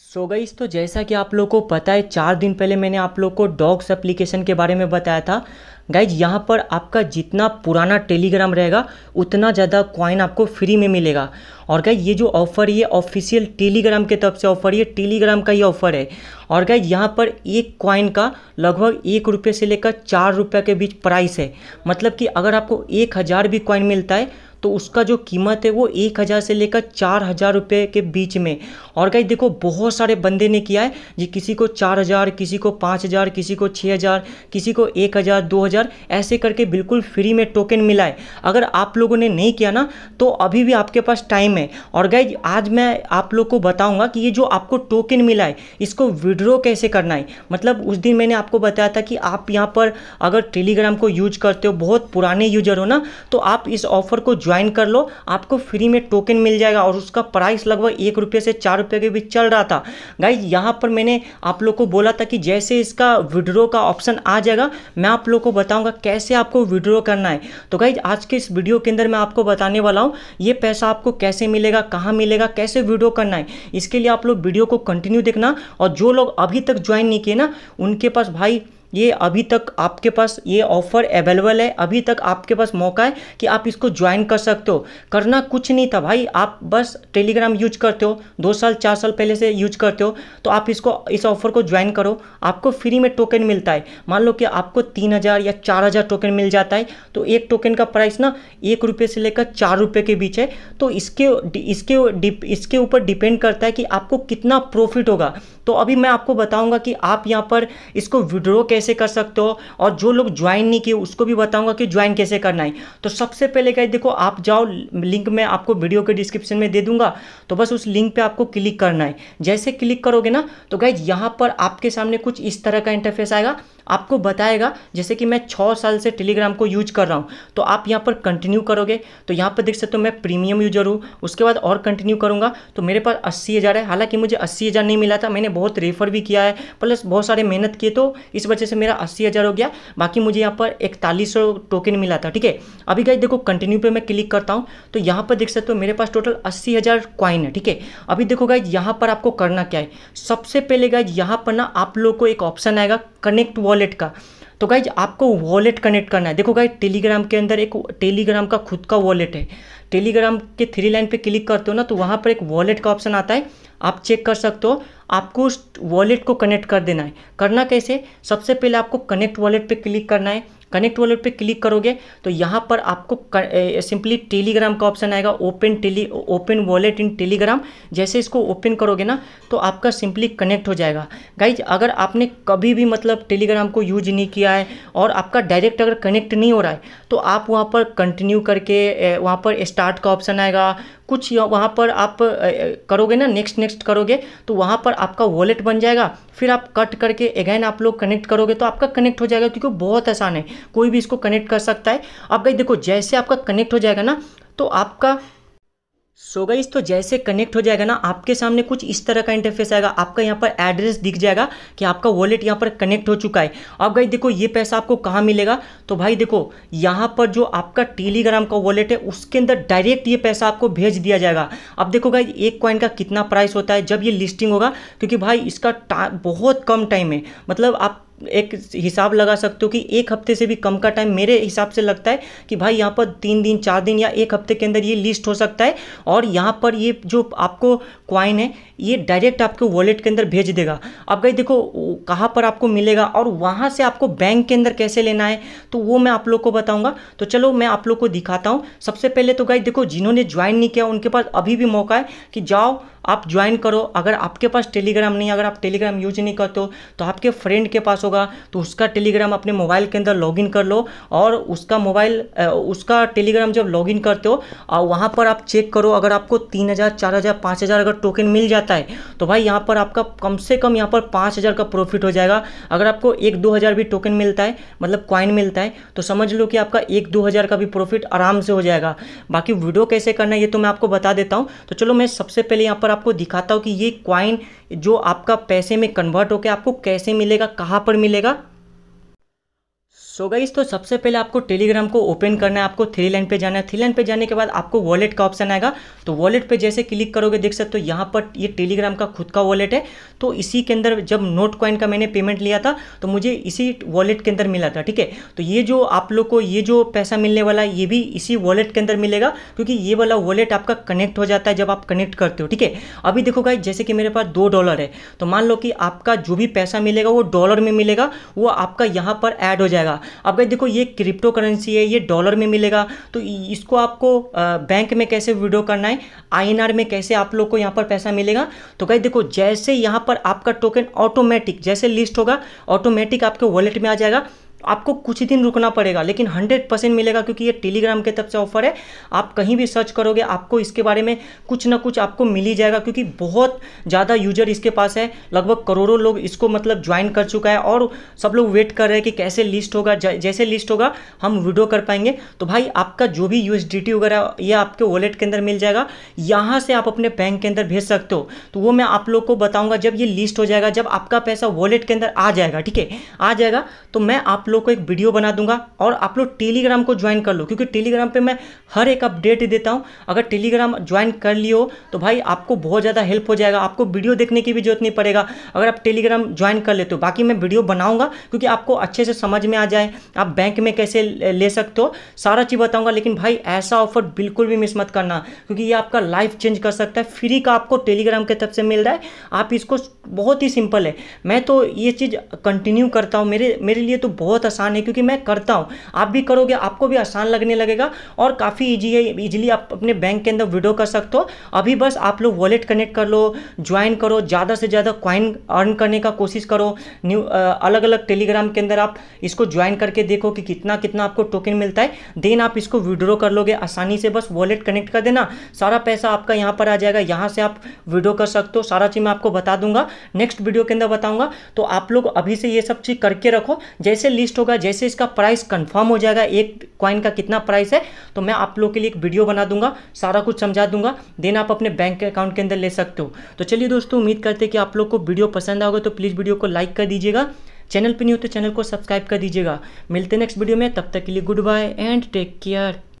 सो गईस तो जैसा कि आप लोग को पता है, चार दिन पहले मैंने आप लोग को डॉग्स एप्लीकेशन के बारे में बताया था। गाइज़ यहाँ पर आपका जितना पुराना टेलीग्राम रहेगा, उतना ज़्यादा कॉइन आपको फ्री में मिलेगा। और गाइज़ ये जो ऑफ़र ये ऑफिशियल टेलीग्राम के तरफ़ से ऑफ़र ये टेलीग्राम का ही ऑफ़र है। और गाइज़ यहाँ पर एक कॉइन का लगभग एक रुपये से लेकर चार रुपये के बीच प्राइस है। मतलब कि अगर आपको एक हज़ार भी कॉइन मिलता है तो उसका जो कीमत है वो एक हज़ार से लेकर चार हज़ार रुपये के बीच में। और गाइज़ देखो, बहुत सारे बंदे ने किया है जी, किसी को चार हज़ार, किसी को पाँच हज़ार, किसी को छः हज़ार, किसी को एक हज़ार, दो हज़ार, ऐसे करके बिल्कुल फ्री में टोकन मिला है। अगर आप लोगों ने नहीं किया ना तो अभी भी आपके पास टाइम है। और गाइज़ आज मैं आप लोग को बताऊँगा कि ये जो आपको टोकन मिला है, इसको विड्रॉ कैसे करना है? मतलब उस दिन मैंने आपको बताया था कि आप यहाँ पर अगर टेलीग्राम को यूज़ करते हो, बहुत पुराने यूज़र हो ना तो आप इस ऑफ़र को ज्वाइन कर लो, आपको फ्री में टोकन मिल जाएगा और उसका प्राइस लगभग एक रुपये से चार रुपये के बीच चल रहा था। गाइज़ यहाँ पर मैंने आप लोग को बोला था कि जैसे इसका विड्रो का ऑप्शन आ जाएगा, मैं आप लोग को बताऊँगा कैसे आपको विड्रो करना है। तो गाइज़ आज के इस वीडियो के अंदर मैं आपको बताने वाला हूँ, ये पैसा आपको कैसे मिलेगा, कहाँ मिलेगा, कैसे विड्रो करना है। इसके लिए आप लोग वीडियो को कंटिन्यू देखना और जो लोग अभी तक ज्वाइन नहीं किए ना, उनके पास भाई ये अभी तक आपके पास ये ऑफ़र अवेलेबल है, अभी तक आपके पास मौका है कि आप इसको ज्वाइन कर सकते हो। करना कुछ नहीं था भाई, आप बस टेलीग्राम यूज़ करते हो, दो साल, चार साल पहले से यूज़ करते हो तो आप इसको, इस ऑफ़र को ज्वाइन करो। आपको फ्री में टोकन मिलता है। मान लो कि आपको तीन हज़ार या चार हज़ार टोकन मिल जाता है तो एक टोकन का प्राइस ना एक रुपये से लेकर चार रुपये के बीच है। तो इसके इसके इसके ऊपर डिपेंड करता है कि आपको कितना प्रॉफिट होगा। तो अभी मैं आपको बताऊँगा कि आप यहाँ पर इसको विड्रॉ कैसे कर सकते हो और जो लोग ज्वाइन नहीं किए, उसको भी बताऊँगा कि ज्वाइन कैसे करना है। तो सबसे पहले क्या देखो, आप जाओ लिंक मैं आपको वीडियो के डिस्क्रिप्शन में दे दूँगा। तो बस उस लिंक पर आपको क्लिक करना है। जैसे क्लिक करोगे ना तो गाइज़ यहाँ पर आपके सामने कुछ इस तरह का इंटरफेस आएगा। आपको बताएगा, जैसे कि मैं छः साल से टेलीग्राम को यूज़ कर रहा हूँ तो आप यहाँ पर कंटिन्यू करोगे। तो यहाँ पर देख सकते हो मैं प्रीमियम यूज़र हूँ, उसके बाद और कंटिन्यू करूँगा। तो मेरे पास अस्सी हज़ार है, हालाँकि मुझे अस्सी हज़ार नहीं मिला था, मैंने बहुत रेफर भी किया है प्लस बहुत सारे मेहनत किए तो इस वजह से मेरा अस्सी हज़ार हो गया। बाकी मुझे यहाँ पर इकतालीस टोकन मिला था, ठीक है? अभी गए देखो कंटिन्यू पे मैं क्लिक करता हूँ तो यहाँ पर देख सकते हो मेरे पास टोटल अस्सी हज़ार क्वाइन है, ठीक है? अभी देखो गाइज़ यहाँ पर आपको करना क्या है? सबसे पहले गाइज़ यहाँ पर ना आप लोग को एक ऑप्शन आएगा कनेक्ट वॉलेट का। तो गाइज़ आपको वॉलेट कनेक्ट करना है। देखो गाइज़ टेलीग्राम के अंदर एक टेलीग्राम का खुद का वॉलेट है। टेलीग्राम के थ्री लाइन पे क्लिक करते हो ना तो वहाँ पर एक वॉलेट का ऑप्शन आता है। आप चेक कर सकते हो। आपको उस वॉलेट को कनेक्ट कर देना है। करना कैसे? सबसे पहले आपको कनेक्ट वॉलेट पे क्लिक करना है। कनेक्ट वॉलेट पे क्लिक करोगे तो यहाँ पर आपको सिंपली टेलीग्राम का ऑप्शन आएगा open tele open wallet in Telegram जैसे इसको ओपन करोगे ना तो आपका सिंपली कनेक्ट हो जाएगा। गाइज़ अगर आपने कभी भी मतलब टेलीग्राम को यूज़ नहीं किया है और आपका डायरेक्ट अगर कनेक्ट नहीं हो रहा है तो आप वहाँ पर कंटिन्यू करके वहाँ पर स्टार्ट का ऑप्शन आएगा कुछ वहाँ पर आप करोगे ना नेक्स्ट नेक्स्ट करोगे तो वहाँ पर आपका वॉलेट बन जाएगा। फिर आप कट करके अगैन आप लोग कनेक्ट करोगे तो आपका कनेक्ट हो जाएगा, क्योंकि बहुत आसान है। कोई भी इसको कनेक्ट कर सकता है। आप गई देखो, जैसे आपका कनेक्ट हो जाएगा ना तो आपका सो गई तो जैसे कनेक्ट हो जाएगा ना, आपके सामने कुछ इस तरह का इंटरफेस आएगा, आपका यहाँ पर एड्रेस दिख जाएगा कि आपका वॉलेट यहाँ पर कनेक्ट हो चुका है। अब भाई देखो, ये पैसा आपको कहाँ मिलेगा? तो भाई देखो, यहाँ पर जो आपका टेलीग्राम का वॉलेट है, उसके अंदर डायरेक्ट ये पैसा आपको भेज दिया जाएगा। अब देखो भाई एक कॉइन का कितना प्राइस होता है, जब ये लिस्टिंग होगा, क्योंकि भाई इसका बहुत कम टाइम है। मतलब आप एक हिसाब लगा सकते हो कि एक हफ़्ते से भी कम का टाइम मेरे हिसाब से लगता है कि भाई यहाँ पर तीन दिन, चार दिन या एक हफ़्ते के अंदर ये लिस्ट हो सकता है और यहाँ पर ये जो आपको क्वाइन है, ये डायरेक्ट आपके वॉलेट के अंदर भेज देगा। अब गई देखो कहाँ पर आपको मिलेगा और वहाँ से आपको बैंक के अंदर कैसे लेना है तो वो मैं आप लोग को बताऊँगा। तो चलो, मैं आप लोग को दिखाता हूँ। सबसे पहले तो गाई देखो, जिन्होंने ज्वाइन नहीं किया, उनके पास अभी भी मौका है कि जाओ आप ज्वाइन करो। अगर आपके पास टेलीग्राम नहीं, अगर आप टेलीग्राम यूज़ नहीं करते हो तो आपके फ्रेंड के पास होगा तो उसका टेलीग्राम अपने मोबाइल के अंदर लॉगिन कर लो और उसका मोबाइल उसका टेलीग्राम जब लॉगिन करते हो और वहाँ पर आप चेक करो। अगर आपको तीन हज़ार, चार हज़ार, पाँच हज़ार अगर टोकन मिल जाता है तो भाई यहाँ पर आपका कम से कम यहाँ पर पाँच हज़ार का प्रॉफिट हो जाएगा। अगर आपको एक दो हज़ार भी टोकन मिलता है मतलब कॉइन मिलता है तो समझ लो कि आपका एक दो हज़ार का भी प्रॉफिट आराम से हो जाएगा। बाकी वीडियो कैसे करना है, ये तो मैं आपको बता देता हूँ। तो चलो मैं सबसे पहले यहाँ पर आपको दिखाता हूँ कि ये क्वाइन जो आपका पैसे में कन्वर्ट होकर आपको कैसे मिलेगा, कहाँ पर मिलेगा। सो so गाइस तो सबसे पहले आपको टेलीग्राम को ओपन करना है, आपको थ्री लाइन पे जाना है। थ्री लाइन पे जाने के बाद आपको वॉलेट का ऑप्शन आएगा। तो वॉलेट पे जैसे क्लिक करोगे, देख सकते हो यहाँ पर ये टेलीग्राम का खुद का वॉलेट है। तो इसी के अंदर जब नोट कॉइन का मैंने पेमेंट लिया था तो मुझे इसी वॉलेट के अंदर मिला था, ठीक है? तो ये जो आप लोग को ये जो पैसा मिलने वाला है, ये भी इसी वॉलेट के अंदर मिलेगा, क्योंकि ये वाला वॉलेट आपका कनेक्ट हो जाता है जब आप कनेक्ट करते हो, ठीक है? अभी देखो गाइस जैसे कि मेरे पास दो डॉलर है तो मान लो कि आपका जो भी पैसा मिलेगा, वो डॉलर में मिलेगा, वो आपका यहाँ पर ऐड हो जाएगा। अब गाइस देखो, ये क्रिप्टो करेंसी है, ये डॉलर में मिलेगा तो इसको आपको बैंक में कैसे विड्रो करना है आई में कैसे आप लोग को यहाँ पर पैसा मिलेगा तो गाइस देखो, जैसे यहाँ पर आपका टोकन ऑटोमेटिक जैसे लिस्ट होगा ऑटोमेटिक आपके वॉलेट में आ जाएगा आपको कुछ ही दिन रुकना पड़ेगा, लेकिन हंड्रेड परसेंट मिलेगा क्योंकि ये टेलीग्राम के तरफ़ से ऑफ़र है। आप कहीं भी सर्च करोगे, आपको इसके बारे में कुछ ना कुछ आपको मिल ही जाएगा क्योंकि बहुत ज़्यादा यूज़र इसके पास है। लगभग करोड़ों लोग इसको मतलब ज्वाइन कर चुका है और सब लोग वेट कर रहे हैं कि कैसे लिस्ट होगा। जैसे लिस्ट होगा, हम वीडियो कर पाएँगे। तो भाई, आपका जो भी यू वगैरह, ये आपके वॉलेट के अंदर मिल जाएगा। यहाँ से आप अपने बैंक के अंदर भेज सकते हो। तो वो मैं आप लोग को बताऊँगा, जब ये लिस्ट हो जाएगा, जब आपका पैसा वॉलेट के अंदर आ जाएगा, ठीक है? आ जाएगा तो मैं आप लोग को एक वीडियो बना दूँगा और आप लोग टेलीग्राम को ज्वाइन कर लो, क्योंकि टेलीग्राम पे मैं हर एक अपडेट देता हूँ। अगर टेलीग्राम ज्वाइन कर लियो तो भाई आपको बहुत ज़्यादा हेल्प हो जाएगा। आपको वीडियो देखने की भी ज़रूरत नहीं पड़ेगा। अगर आप टेलीग्राम ज्वाइन कर लेते हो बाकी मैं वीडियो बनाऊँगा, क्योंकि आपको अच्छे से समझ में आ जाए, आप बैंक में कैसे ले सकते हो, सारा चीज़ बताऊँगा। लेकिन भाई, ऐसा ऑफ़र बिल्कुल भी मिस मत करना, क्योंकि ये आपका लाइफ चेंज कर सकता है। फ्री का आपको टेलीग्राम के तरफ़ से मिल रहा है। आप इसको बहुत ही सिंपल है। मैं तो ये चीज़ कंटिन्यू करता हूँ। मेरे मेरे लिए तो बहुत आसान है, क्योंकि मैं करता हूँ। आप भी करोगे, आपको भी आसान लगने लगेगा और काफ़ी ईजी है ईजिली आप अपने बैंक के अंदर विड्रो कर सकते हो। अभी बस आप लोग वॉलेट कनेक्ट कर लो ज्वाइन करो, ज़्यादा से ज़्यादा कॉइन अर्न करने का कोशिश करो। न्यू अलग अलग टेलीग्राम के अंदर आप इसको ज्वाइन करके देखो कि कितना कितना आपको टोकन मिलता है। देन आप इसको विड्रो कर लोगे, आसानी से बस वॉलेट कनेक्ट कर देना। सारा पैसा आपका यहाँ पर आ जाएगा, यहाँ से आप विड्रो कर सकते हो। सारा चीज़ मैं आपको बता दूँगा। नेक्स्ट वीडियो के अंदर बताऊँगा। तो आप लोग अभी से ये सब चीज़ करके रखो। जैसे लिस्ट होगा, जैसे इसका प्राइस कंफर्म हो जाएगा, एक कॉइन का कितना प्राइस है तो मैं आप लोगों के लिए एक वीडियो बना दूँगा, सारा कुछ समझा दूँगा देन आप अपने बैंक अकाउंट के अंदर ले सकते हो। तो चलिए दोस्तों, उम्मीद करते हैं कि आप लोग को वीडियो पसंद आओगे तो प्लीज़ वीडियो को लाइक कर दीजिएगा चैनल पर नहीं हो तो चैनल को सब्सक्राइब कर दीजिएगा। मिलते नेक्स्ट वीडियो में, तब तक के लिए good bye and take care